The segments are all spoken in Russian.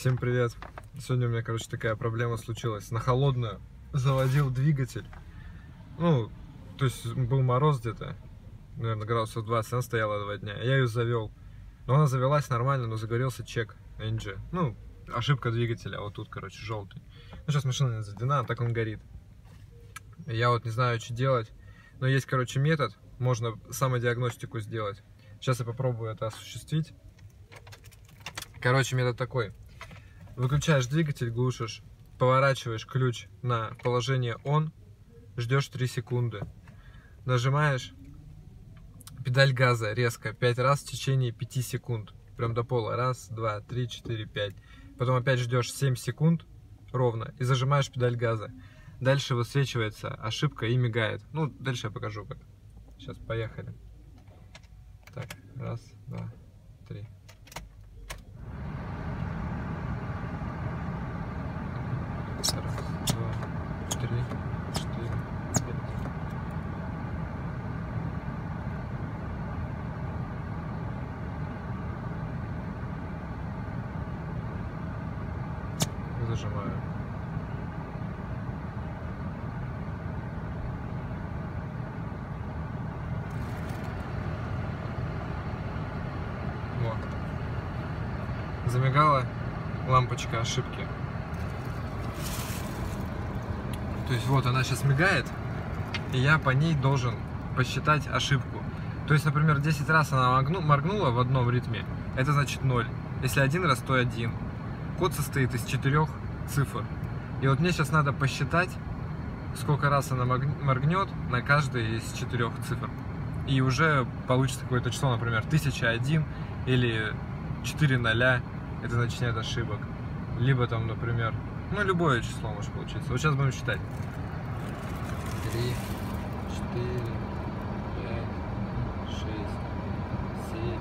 Всем привет! Сегодня у меня, короче, такая проблема случилась. На холодную заводил двигатель. Ну, то есть был мороз где-то, наверное, градусов 20, она стояла два дня. Я ее завел. Но она завелась нормально, но загорелся чек NG. Ну, ошибка двигателя, а вот тут, короче, желтый. Ну, сейчас машина не заведена, а так он горит. Я вот не знаю, что делать. Но есть, короче, метод. Можно самодиагностику сделать. Сейчас я попробую это осуществить. Короче, метод такой. Выключаешь двигатель, глушишь, поворачиваешь ключ на положение ON, ждешь 3 секунды. Нажимаешь педаль газа резко 5 раз в течение 5 секунд. Прям до пола. Раз, два, три, четыре, пять. Потом опять ждешь 7 секунд ровно и зажимаешь педаль газа. Дальше высвечивается ошибка и мигает. Ну, дальше я покажу как. Сейчас, поехали. Так, раз, два, три. Раз, два, три, четыре, пять. Зажимаю. Вот. Замигала лампочка ошибки. То есть вот она сейчас мигает, и я по ней должен посчитать ошибку. То есть, например, 10 раз она моргну- моргнула в одном ритме, это значит 0. Если один раз, то 1. Код состоит из четырех цифр. И вот мне сейчас надо посчитать, сколько раз она морг- моргнет на каждой из четырех цифр. И уже получится какое-то число, например, 1001 или 4 ноля, это значит нет ошибок. Либо там, например, ну любое число может получиться. Вот сейчас будем считать. 3, 4, 5, 6, 7.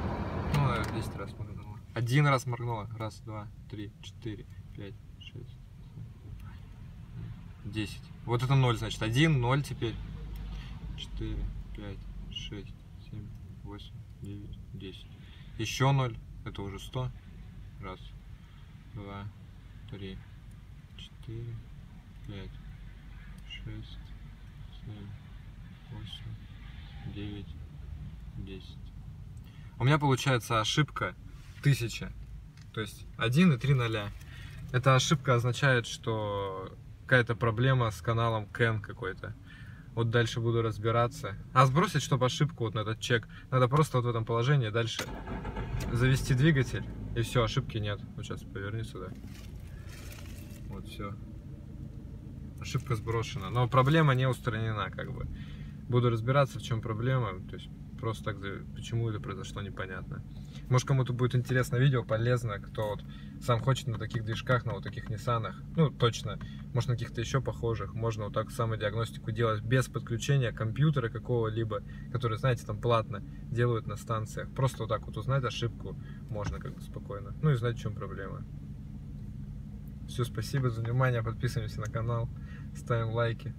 Ну, наверное, 10 раз моргнула. Один раз моргнула. Раз, два, три, четыре, пять, шесть, семь, десять. Вот это 0, значит. 1, 0 теперь. 4, 5, 6, 7, 8, 9, 10. Еще 0. Это уже 100. Раз, два, три, четыре, пять, шесть, семь, восемь, девять, десять. У меня получается ошибка 1000. То есть 1 и 3 ноля. Эта ошибка означает, что какая-то проблема с каналом CAN какой-то. Вот дальше буду разбираться. А сбросить, чтобы ошибку вот на этот чек, надо просто вот в этом положении дальше завести двигатель. И все, ошибки нет. Вот сейчас поверни сюда. Все. Ошибка сброшена. Но проблема не устранена, как бы. Буду разбираться, в чем проблема. То есть просто так, почему это произошло, непонятно. Может, кому-то будет интересно видео, полезно, кто вот сам хочет на таких движках, на вот таких Ниссанах. Ну, точно. Может, на каких-то еще похожих. Можно вот так самодиагностику делать без подключения компьютера какого-либо, который, знаете, там платно делают на станциях. Просто вот так вот узнать ошибку можно как бы спокойно. Ну и знать, в чем проблема. Все, спасибо за внимание. Подписываемся на канал, ставим лайки.